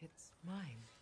It's mine.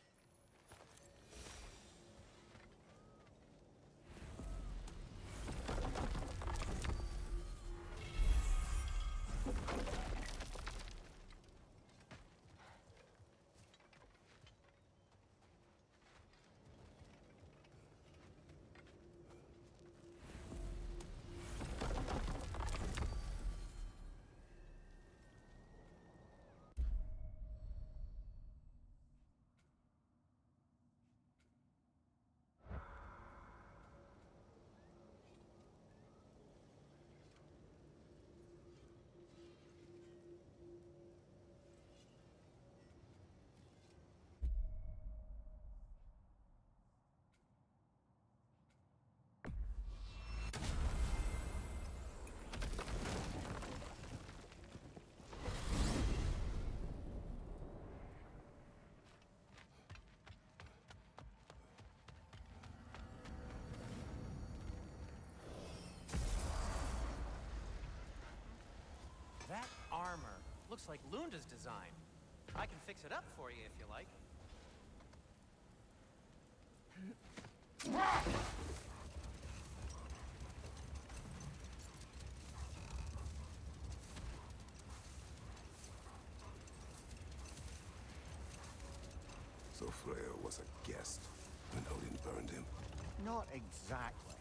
Armor looks like Lunda's design. I can fix it up for you if you like. So Freyr was a guest when Odin burned him. Not exactly.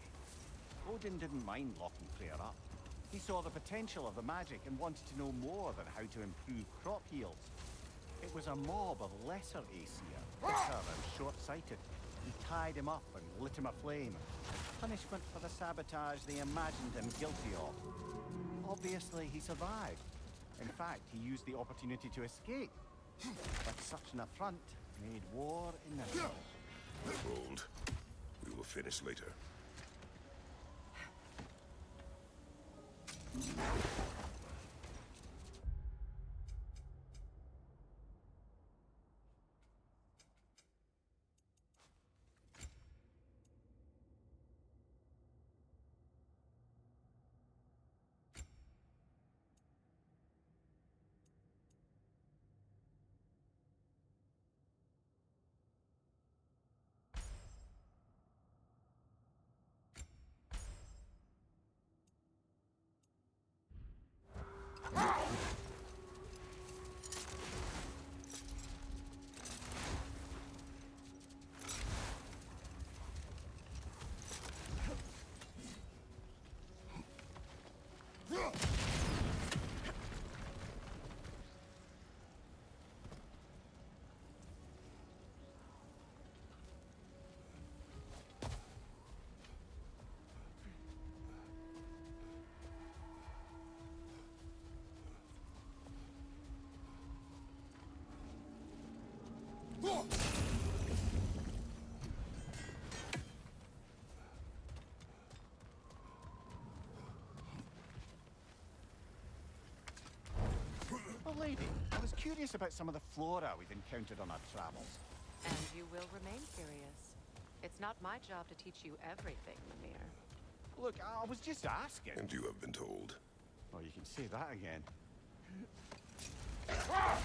Odin didn't mind locking Freyr up. He saw the potential of the magic and wanted to know more than how to improve crop yields. It was a mob of lesser Aesir, bitter and short-sighted. He tied him up and lit him aflame. Punishment for the sabotage they imagined him guilty of. Obviously, he survived. In fact, he used the opportunity to escape. But such an affront made war inevitable. Hold. We will finish later. Well, lady, I was curious about some of the flora we've encountered on our travels. And you will remain curious. It's not my job to teach you everything, Mimir. Look, I was just asking. And you have been told. Oh, you can say that again. Ah!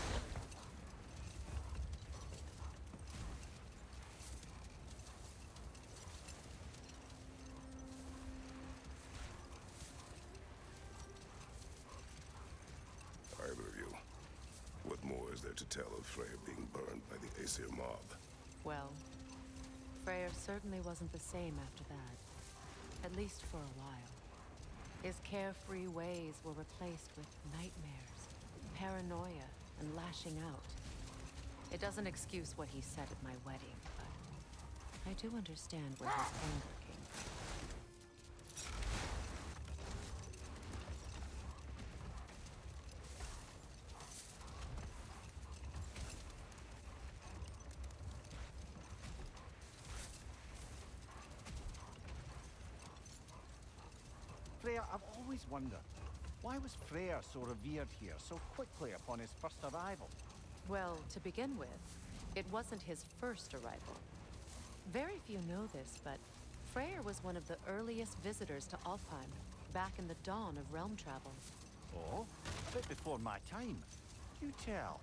Either of you. What more is there to tell of Freyr being burned by the Aesir mob? Well, Freyr certainly wasn't the same after that. At least for a while. His carefree ways were replaced with nightmares, paranoia, and lashing out. It doesn't excuse what he said at my wedding, but I do understand where his anger Freya, I've always wondered, why was Freyr so revered here so quickly upon his first arrival? Well, to begin with, it wasn't his first arrival. Very few know this, but Freyr was one of the earliest visitors to Alfheim, back in the dawn of realm travel. Oh, a bit before my time. You tell.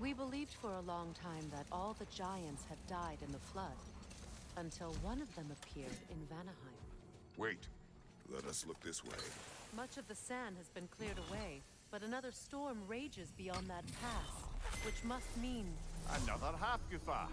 We believed for a long time that all the giants had died in the flood, until one of them appeared in Vanaheim. Wait. Let us look this way. Much of the sand has been cleared away, but another storm rages beyond that pass, which must mean Another half goofa.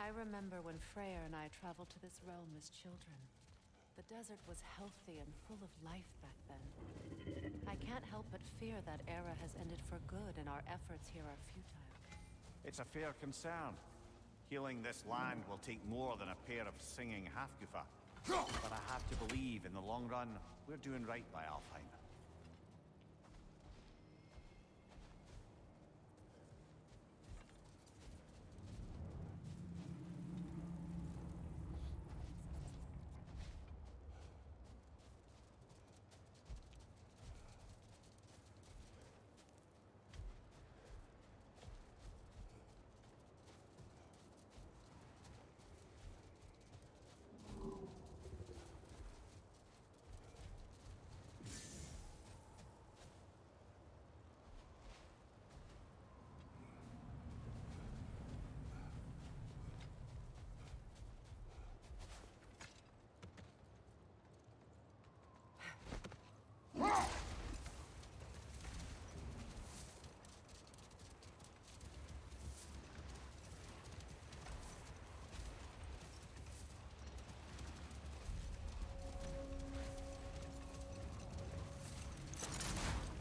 I remember when Freyr and I traveled to this realm as children. The desert was healthy and full of life back then. I can't help but fear that era has ended for good and our efforts here are futile. It's a fair concern. Healing this land will take more than a pair of singing Hafgufa. But I have to believe, in the long run, we're doing right by Alfheim.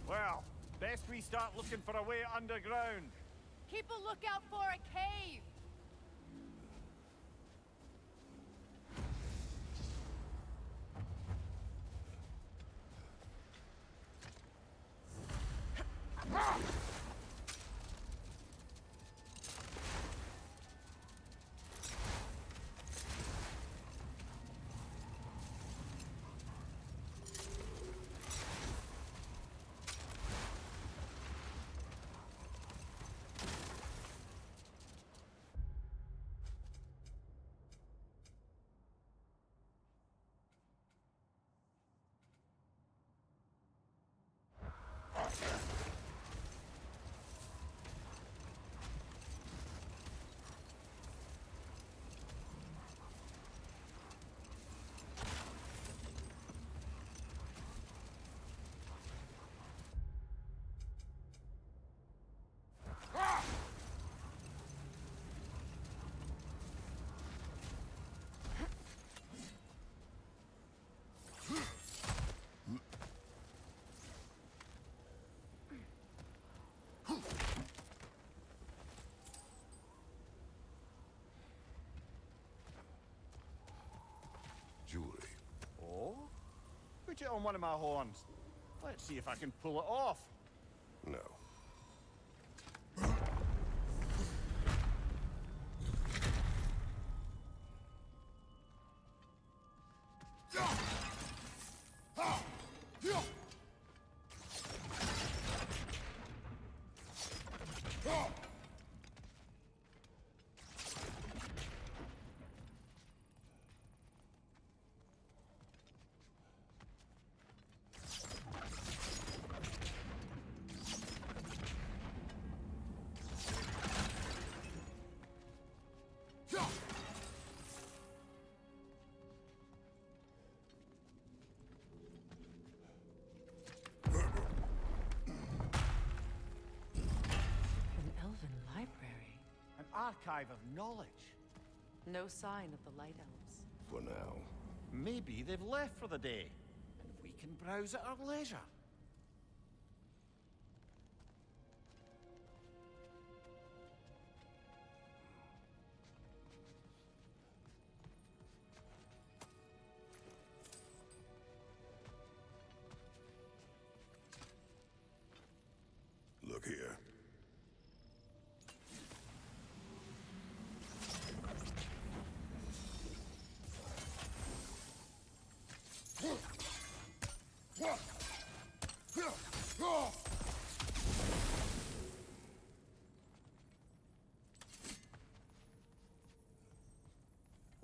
Well, best we start looking for a way underground. Keep a lookout for a cave! It on one of my horns. Let's see if I can pull it off. Archive of knowledge. No sign of the Light Elves. For now. Maybe they've left for the day. And we can browse at our leisure. Look here.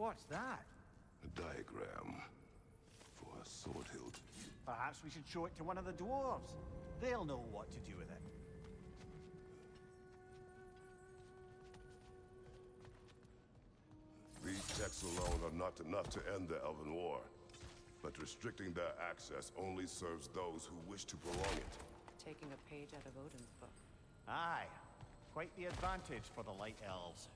What's that? A diagram for a sword hilt. Perhaps we should show it to one of the dwarves. They'll know what to do with it. These texts alone are not enough to end the Elven War. But restricting their access only serves those who wish to prolong it. Taking a page out of Odin's book. Aye. Quite the advantage for the Light Elves.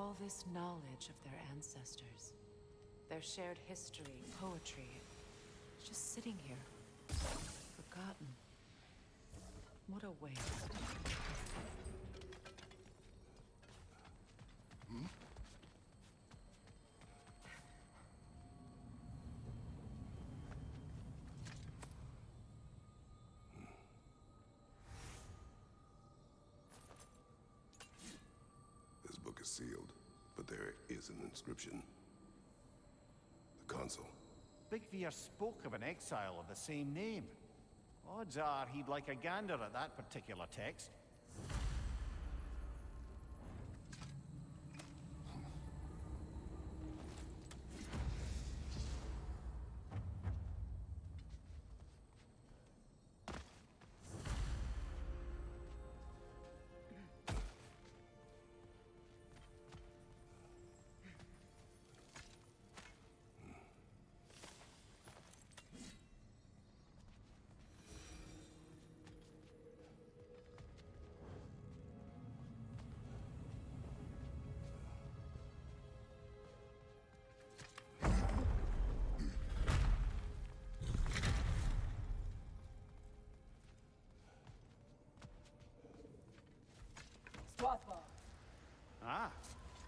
All this knowledge of their ancestors, their shared history, poetry, just sitting here, forgotten. What a waste. This book is sealed, but there is an inscription. The consul. Big Veer spoke of an exile of the same name. Odds are he'd like a gander at that particular text. Ah,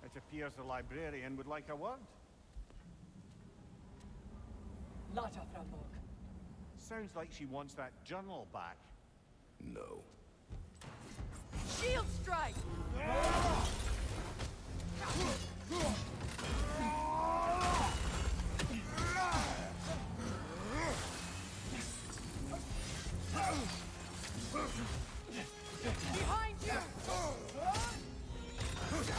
it appears the librarian would like a word. Lata Framborg. Sounds like she wants that journal back. No. Shield strike! Behind you! Nasty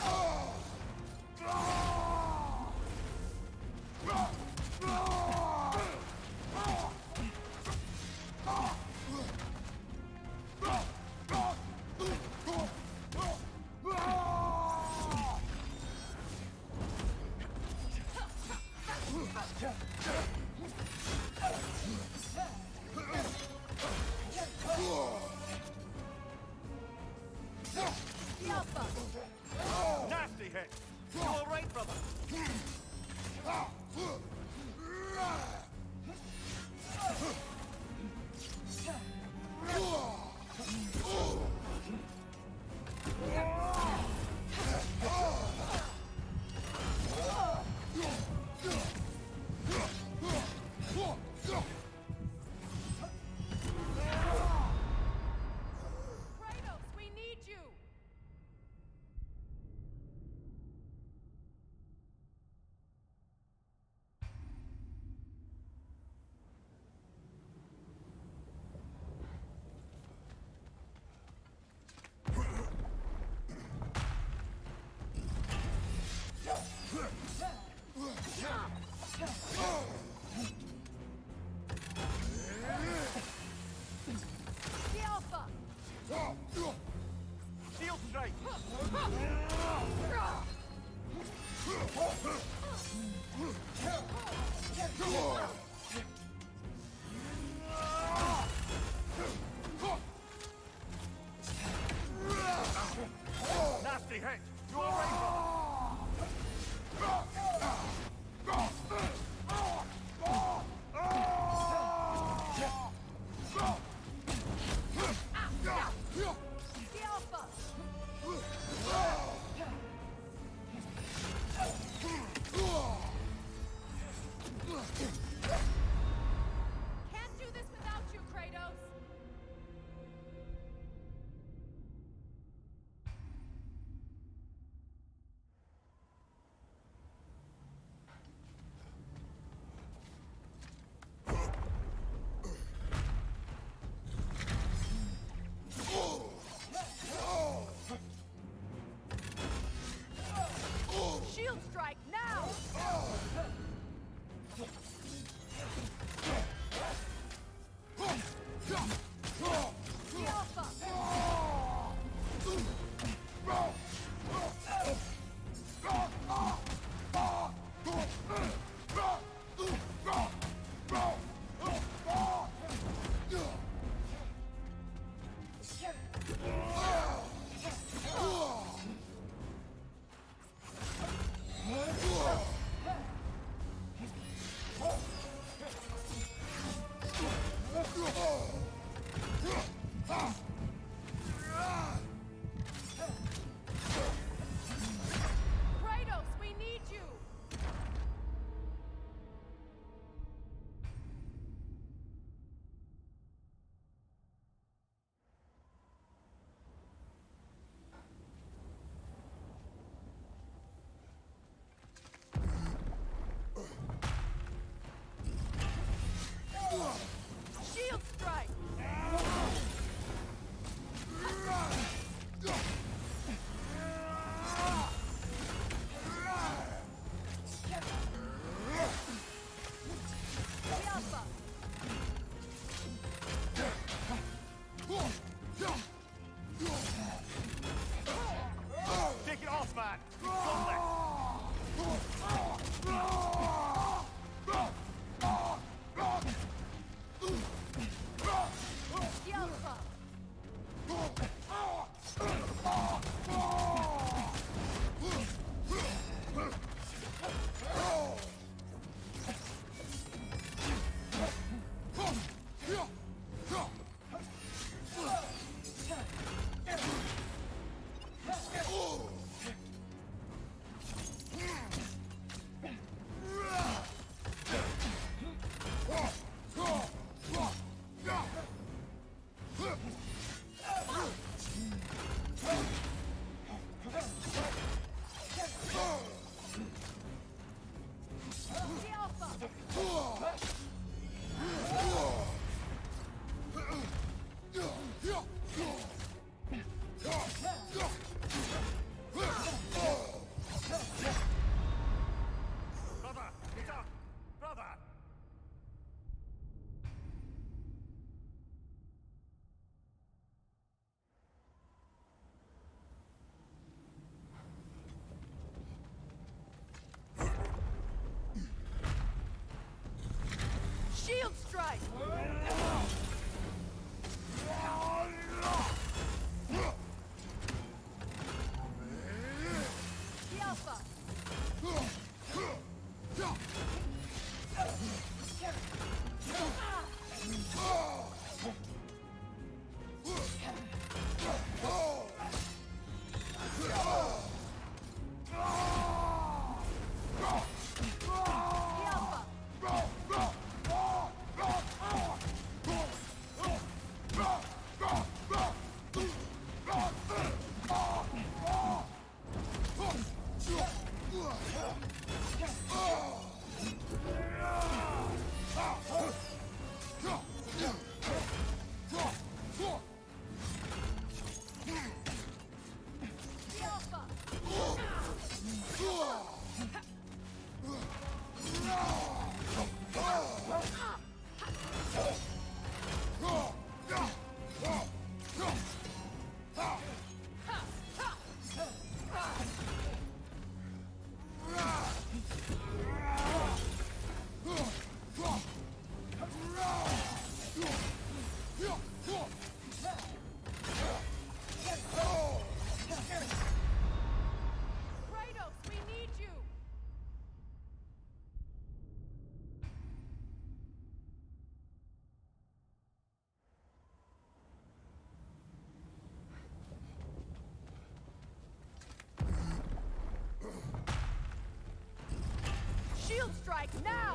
Shield strike now!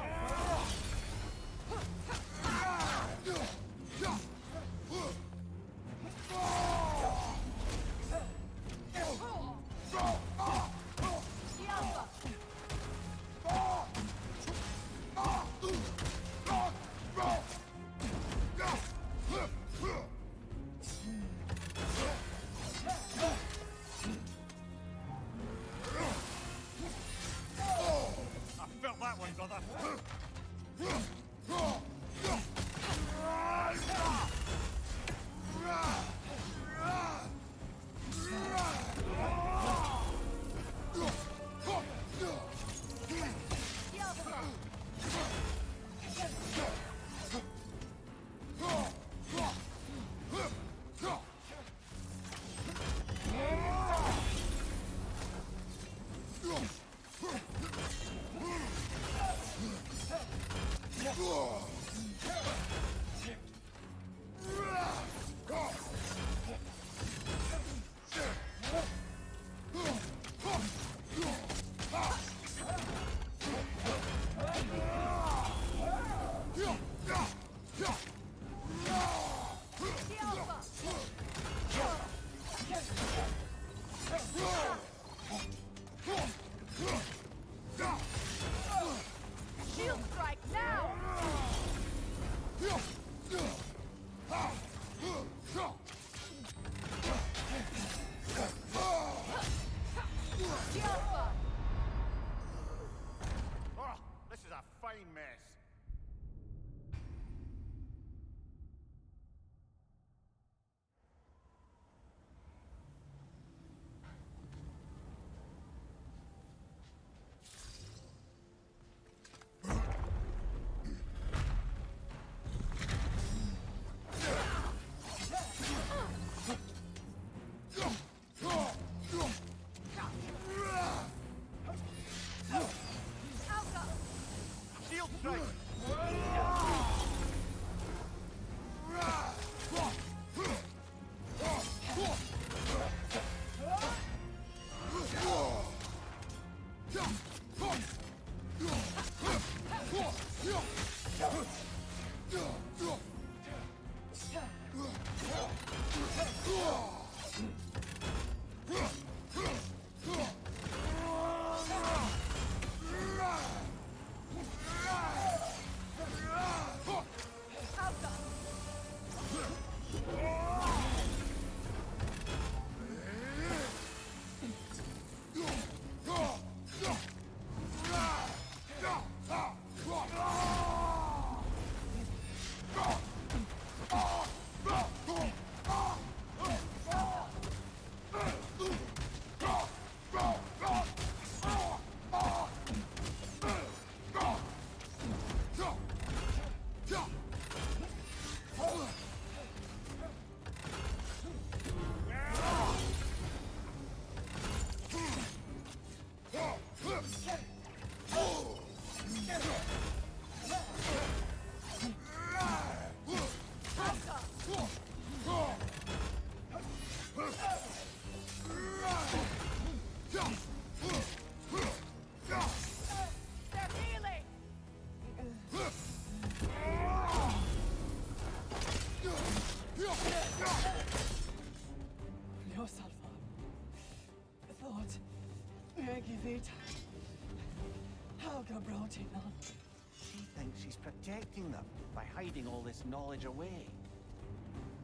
Protecting them by hiding all this knowledge away.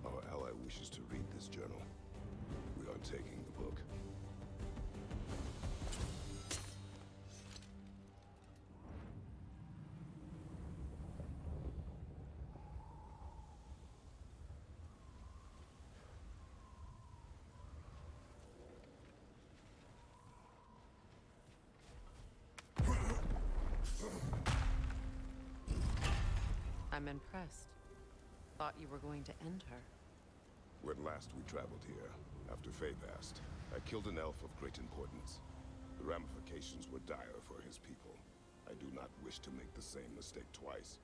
Our ally wishes to read this journal. We are taking I'm impressed. Thought you were going to end her. When last we traveled here, after Faye passed, I killed an elf of great importance. The ramifications were dire for his people. I do not wish to make the same mistake twice.